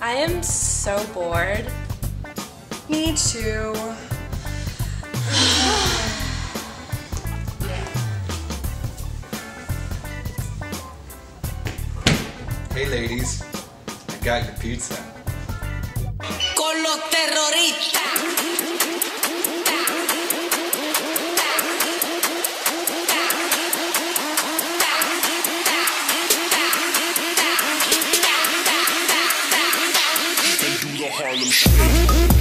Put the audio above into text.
I am so bored. Me too. Hey ladies, I got your pizza. Con los terroristas. Harlem Shake.